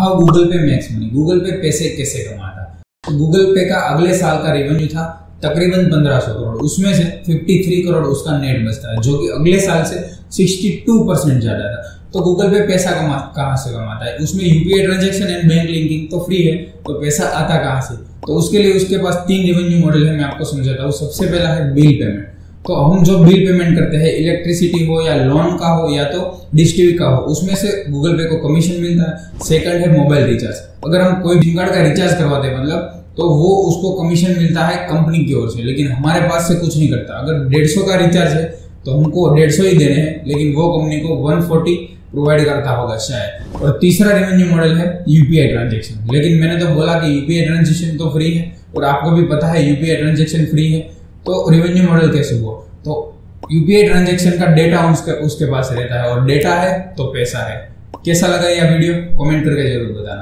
How Google pay makes money Google pay पैसे कैसे कमाता? तो गूगल पे का अगले साल का रेवेन्यू था तकरीबन 1500 करोड़. उसमें से 53 करोड़ उसका नेट बचता है, जो कि अगले साल से 62 परसेंट ज़्यादा था. तो गूगल पे पैसा कमा, कहाँ से कमाता है? उसमें UPI transaction and bank linking तो फ्री है तो पैसा आता कहाँ से? तो उसके लिए उसके पास तीन रेवेन्यू मॉडल है, मैं आपको समझाता हूँ. सबसे पहला है बिल पेमेंट तो हम जो बिल पेमेंट करते हैं इलेक्ट्रिसिटी हो या लोन का हो या तो डिश का हो, उसमें से गूगल पे को कमीशन मिलता है सेकंड है मोबाइल रिचार्ज अगर हम कोई सिम कार्ड का रिचार्ज करवाते हैं मतलब तो वो उसको कमीशन मिलता है कंपनी की ओर से, लेकिन हमारे पास से कुछ नहीं करता. अगर डेढ़ सौ का रिचार्ज है तो हमको डेढ़ सौ ही देने हैं, लेकिन वो कंपनी को वन फोर्टी प्रोवाइड करता होगा शायद. और तीसरा रेवेन्यू मॉडल है यूपीआई ट्रांजेक्शन लेकिन मैंने तो बोला कि यूपीआई ट्रांजेक्शन तो फ्री है, और आपको भी पता है यूपीआई ट्रांजेक्शन फ्री है तो रेवेन्यू मॉडल कैसे हुआ? तो यूपीआई ट्रांजेक्शन का डेटा उसके उसके पास रहता है और डेटा है तो पैसा है। कैसा लगा यह वीडियो कमेंट करके ज़रूर बताना।